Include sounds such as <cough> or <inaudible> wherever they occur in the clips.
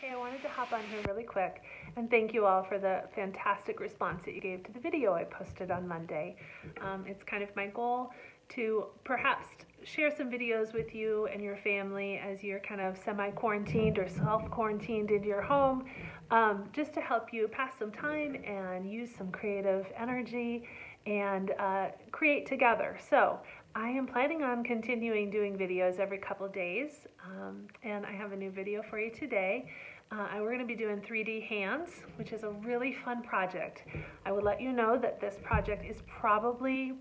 Hey, I wanted to hop on here really quick and thank you all for the fantastic response that you gave to the video I posted on Monday. Um, it's kind of my goal to perhaps share some videos with you and your family as you're kind of semi-quarantined or self-quarantined in your home, um, just to help you pass some time and use some creative energy and uh, create together. So I am planning on continuing doing videos every couple days, um, and I have a new video for you today. Uh, we're going to be doing 3D hands, which is a really fun project. I would let you know that this project is probably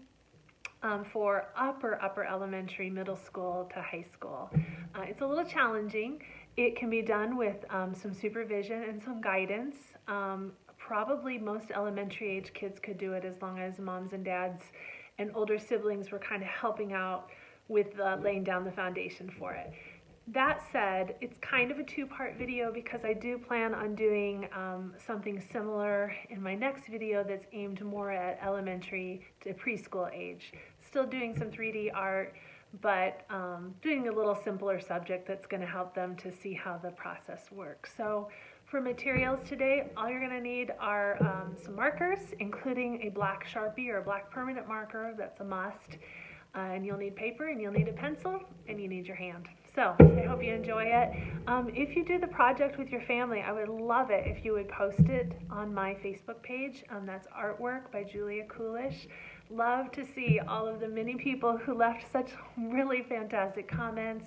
um, for upper, upper elementary, middle school to high school. Uh, it's a little challenging. It can be done with um, some supervision and some guidance. Um, probably most elementary age kids could do it as long as moms and dads and older siblings were kind of helping out with uh, laying down the foundation for it. That said, it's kind of a two-part video because I do plan on doing um, something similar in my next video that's aimed more at elementary to preschool age. Still doing some 3D art, but um, doing a little simpler subject that's going to help them to see how the process works. So for materials today, all you're going to need are um, some markers, including a black Sharpie or a black permanent marker, that's a must. Uh, and you'll need paper and you'll need a pencil and you need your hand. So I hope you enjoy it. Um, if you do the project with your family, I would love it if you would post it on my Facebook page. Um, that's artwork by Julia Kulish. Love to see all of the many people who left such really fantastic comments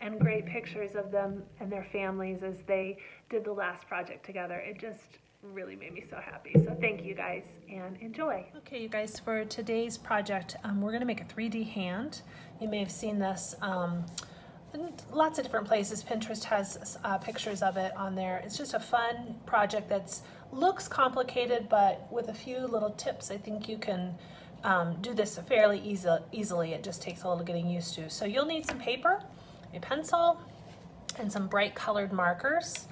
and great pictures of them and their families as they did the last project together. It just really made me so happy. So thank you guys and enjoy. Okay, you guys, for today's project, um, we're gonna make a 3D hand. You may have seen this um, lots of different places. Pinterest has uh, pictures of it on there. It's just a fun project that's looks complicated, but with a few little tips, I think you can um, do this fairly easy, easily. It just takes a little getting used to. So you'll need some paper, a pencil, and some bright colored markers.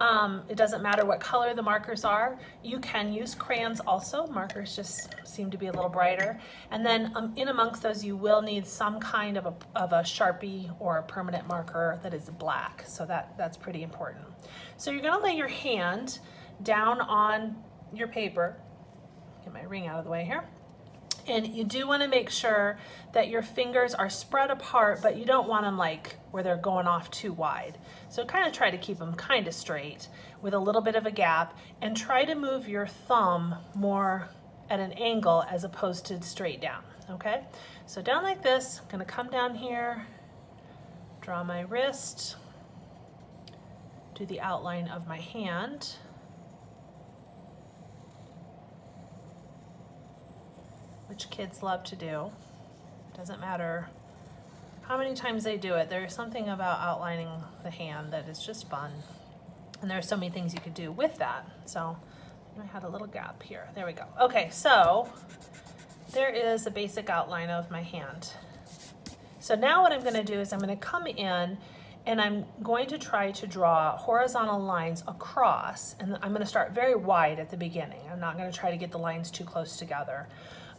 Um, it doesn't matter what color the markers are. You can use crayons also. Markers just seem to be a little brighter. And then um, in amongst those, you will need some kind of a, of a Sharpie or a permanent marker that is black. So that, that's pretty important. So you're gonna lay your hand down on your paper. Get my ring out of the way here. And you do want to make sure that your fingers are spread apart, but you don't want them like where they're going off too wide. So kind of try to keep them kind of straight with a little bit of a gap and try to move your thumb more at an angle as opposed to straight down, okay? So down like this, I'm gonna come down here, draw my wrist, do the outline of my hand, which kids love to do. Doesn't matter how many times they do it. There's something about outlining the hand that is just fun. And there's so many things you could do with that. So I had a little gap here. There we go. Okay, so there is a basic outline of my hand. So now what I'm gonna do is I'm gonna come in and I'm going to try to draw horizontal lines across and I'm gonna start very wide at the beginning. I'm not gonna try to get the lines too close together.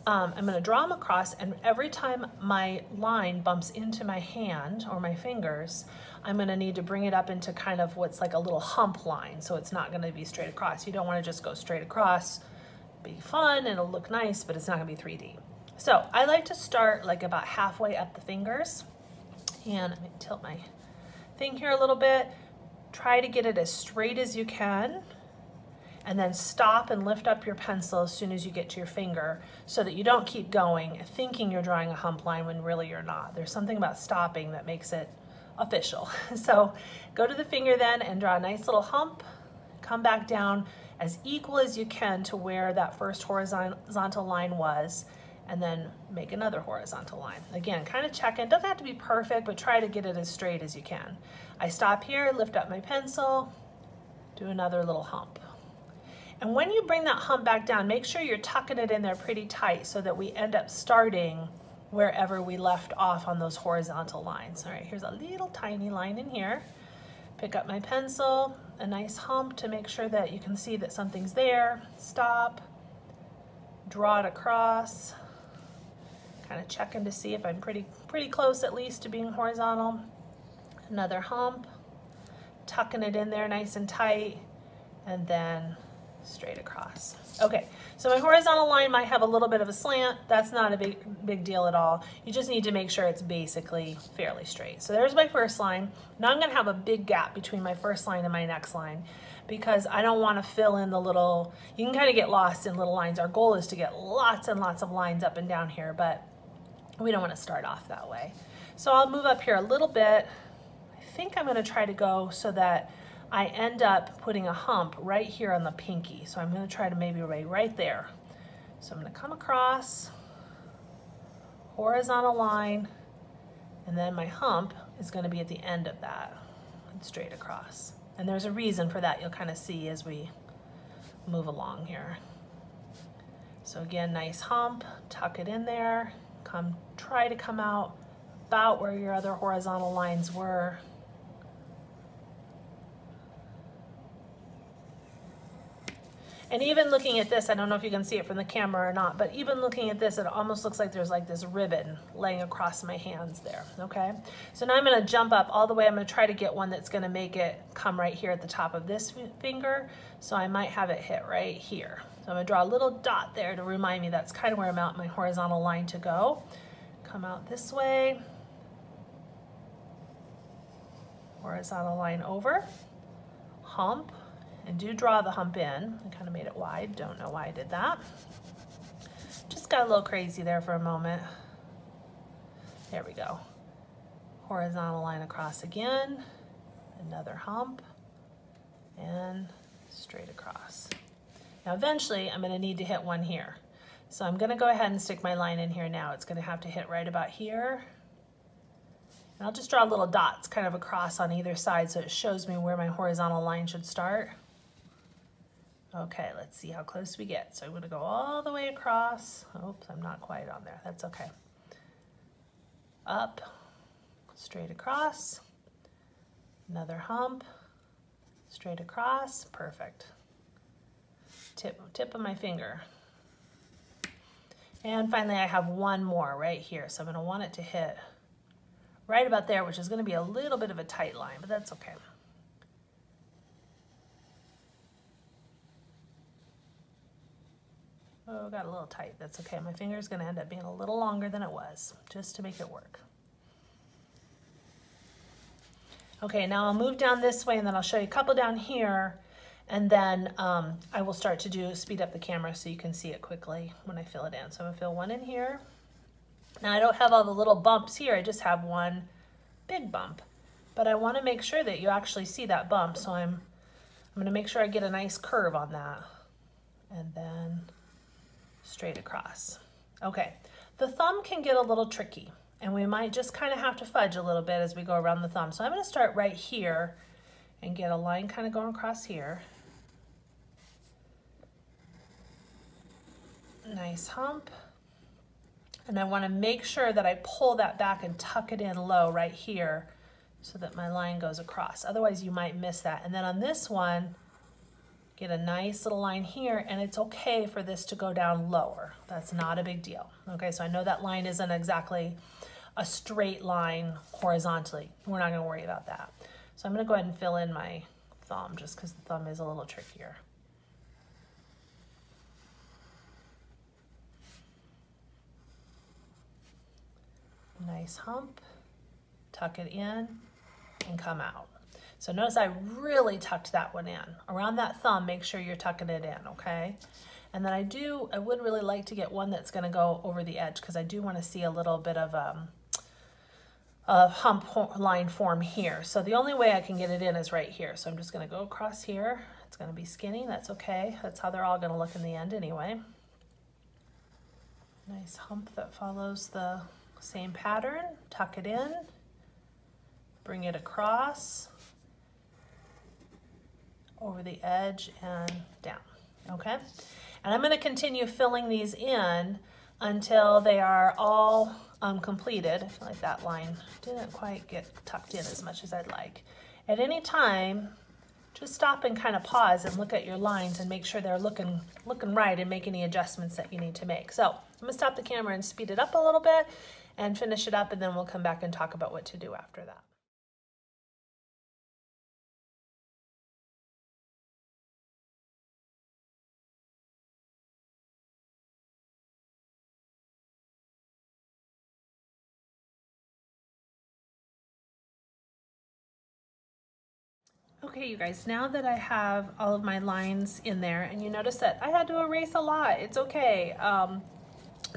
Um, I'm gonna draw them across and every time my line bumps into my hand or my fingers, I'm gonna need to bring it up into kind of what's like a little hump line. So it's not gonna be straight across. You don't wanna just go straight across. Be fun, and it'll look nice, but it's not gonna be 3D. So I like to start like about halfway up the fingers. And let me tilt my thing here a little bit. Try to get it as straight as you can and then stop and lift up your pencil as soon as you get to your finger so that you don't keep going thinking you're drawing a hump line when really you're not. There's something about stopping that makes it official. <laughs> So go to the finger then and draw a nice little hump, come back down as equal as you can to where that first horizontal line was, and then make another horizontal line. Again, kind of check it. Doesn't have to be perfect, but try to get it as straight as you can. I stop here, lift up my pencil, do another little hump. And when you bring that hump back down, make sure you're tucking it in there pretty tight so that we end up starting wherever we left off on those horizontal lines. All right, here's a little tiny line in here. Pick up my pencil, a nice hump to make sure that you can see that something's there. Stop, draw it across, kind of checking to see if I'm pretty, pretty close at least to being horizontal. Another hump, tucking it in there nice and tight, and then straight across. Okay, so my horizontal line might have a little bit of a slant. That's not a big, big deal at all. You just need to make sure it's basically fairly straight. So there's my first line. Now I'm gonna have a big gap between my first line and my next line because I don't wanna fill in the little, you can kind of get lost in little lines. Our goal is to get lots and lots of lines up and down here, but we don't wanna start off that way. So I'll move up here a little bit. I think I'm gonna try to go so that I end up putting a hump right here on the pinky. So I'm gonna try to maybe right, right there. So I'm gonna come across, horizontal line, and then my hump is gonna be at the end of that straight across. And there's a reason for that you'll kind of see as we move along here. So again, nice hump, tuck it in there, come try to come out about where your other horizontal lines were. And even looking at this, I don't know if you can see it from the camera or not, but even looking at this, it almost looks like there's like this ribbon laying across my hands there, okay? So now I'm gonna jump up all the way. I'm gonna try to get one that's gonna make it come right here at the top of this finger. So I might have it hit right here. So I'm gonna draw a little dot there to remind me that's kind of where I'm want my horizontal line to go. Come out this way. Horizontal line over, hump, and do draw the hump in. I kind of made it wide, don't know why I did that. Just got a little crazy there for a moment. There we go. Horizontal line across again, another hump, and straight across. Now eventually I'm gonna need to hit one here. So I'm gonna go ahead and stick my line in here now. It's gonna have to hit right about here. And I'll just draw little dots kind of across on either side so it shows me where my horizontal line should start. Okay, let's see how close we get. So I'm gonna go all the way across. Oops, I'm not quite on there, that's okay. Up, straight across, another hump, straight across, perfect. Tip, tip of my finger. And finally I have one more right here. So I'm gonna want it to hit right about there, which is gonna be a little bit of a tight line, but that's okay. Oh, got a little tight. That's okay. My finger is going to end up being a little longer than it was, just to make it work. Okay, now I'll move down this way and then I'll show you a couple down here and then um, I will start to do speed up the camera so you can see it quickly when I fill it in. So I'm gonna fill one in here. Now I don't have all the little bumps here, I just have one big bump. But I wanna make sure that you actually see that bump, so I'm, I'm gonna make sure I get a nice curve on that. And then straight across. Okay, the thumb can get a little tricky and we might just kind of have to fudge a little bit as we go around the thumb. So I'm gonna start right here and get a line kind of going across here. Nice hump. And I wanna make sure that I pull that back and tuck it in low right here so that my line goes across. Otherwise you might miss that. And then on this one, Get a nice little line here and it's okay for this to go down lower. That's not a big deal. Okay, so I know that line isn't exactly a straight line horizontally. We're not gonna worry about that. So I'm gonna go ahead and fill in my thumb just because the thumb is a little trickier. Nice hump, tuck it in and come out. So notice I really tucked that one in. Around that thumb, make sure you're tucking it in, okay? And then I do, I would really like to get one that's gonna go over the edge because I do wanna see a little bit of um, a hump line form here. So the only way I can get it in is right here. So I'm just gonna go across here. It's gonna be skinny, that's okay. That's how they're all gonna look in the end anyway. Nice hump that follows the same pattern. Tuck it in, bring it across, over the edge and down, okay? And I'm gonna continue filling these in until they are all um, completed. I feel like that line didn't quite get tucked in as much as I'd like. At any time, just stop and kind of pause and look at your lines and make sure they're looking, looking right and make any adjustments that you need to make. So I'm gonna stop the camera and speed it up a little bit and finish it up and then we'll come back and talk about what to do after that. Okay, you guys, now that I have all of my lines in there, and you notice that I had to erase a lot, it's okay. Um,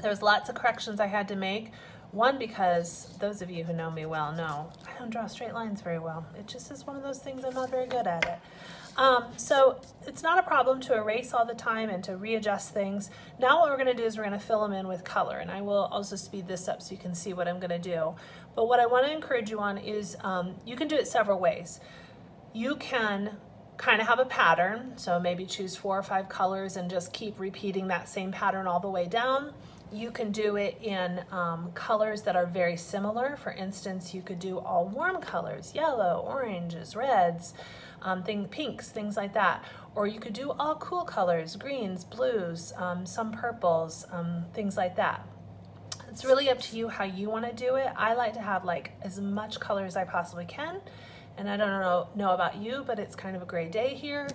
there's lots of corrections I had to make. One, because those of you who know me well know I don't draw straight lines very well. It just is one of those things I'm not very good at it. Um, so it's not a problem to erase all the time and to readjust things. Now what we're gonna do is we're gonna fill them in with color and I will also speed this up so you can see what I'm gonna do. But what I wanna encourage you on is um, you can do it several ways you can kind of have a pattern. So maybe choose four or five colors and just keep repeating that same pattern all the way down. You can do it in um, colors that are very similar. For instance, you could do all warm colors, yellow, oranges, reds, um, thing, pinks, things like that. Or you could do all cool colors, greens, blues, um, some purples, um, things like that. It's really up to you how you want to do it. I like to have like as much color as I possibly can and I don't know, know about you, but it's kind of a gray day here.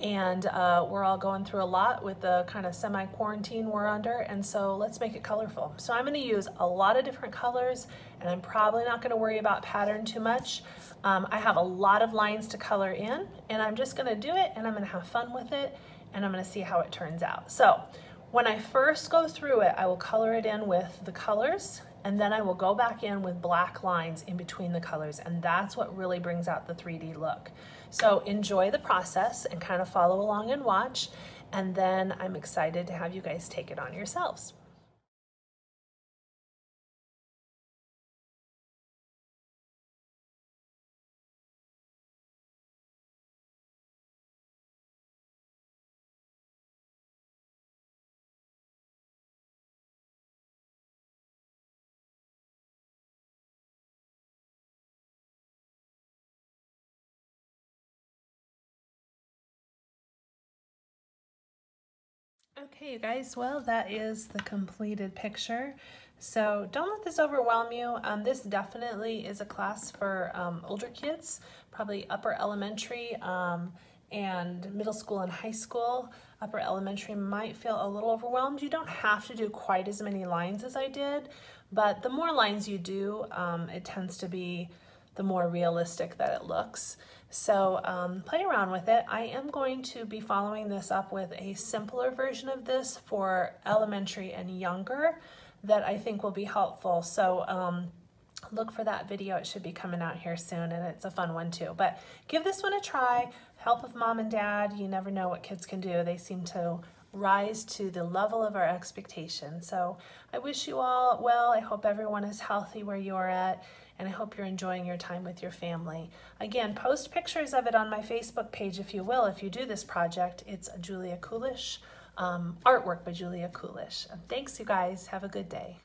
And uh, we're all going through a lot with the kind of semi-quarantine we're under. And so let's make it colorful. So I'm gonna use a lot of different colors and I'm probably not gonna worry about pattern too much. Um, I have a lot of lines to color in and I'm just gonna do it and I'm gonna have fun with it and I'm gonna see how it turns out. So when I first go through it, I will color it in with the colors and then I will go back in with black lines in between the colors and that's what really brings out the 3D look. So enjoy the process and kind of follow along and watch and then I'm excited to have you guys take it on yourselves. Okay, you guys, well, that is the completed picture. So don't let this overwhelm you. Um, this definitely is a class for um, older kids, probably upper elementary um, and middle school and high school. Upper elementary might feel a little overwhelmed. You don't have to do quite as many lines as I did, but the more lines you do, um, it tends to be the more realistic that it looks. So um, play around with it. I am going to be following this up with a simpler version of this for elementary and younger that I think will be helpful. So um, look for that video. It should be coming out here soon and it's a fun one too. But give this one a try. Help of mom and dad. You never know what kids can do. They seem to rise to the level of our expectation. So I wish you all well. I hope everyone is healthy where you're at and I hope you're enjoying your time with your family. Again, post pictures of it on my Facebook page if you will, if you do this project. It's Julia Kulish, um, artwork by Julia Kulish. Thanks, you guys. Have a good day.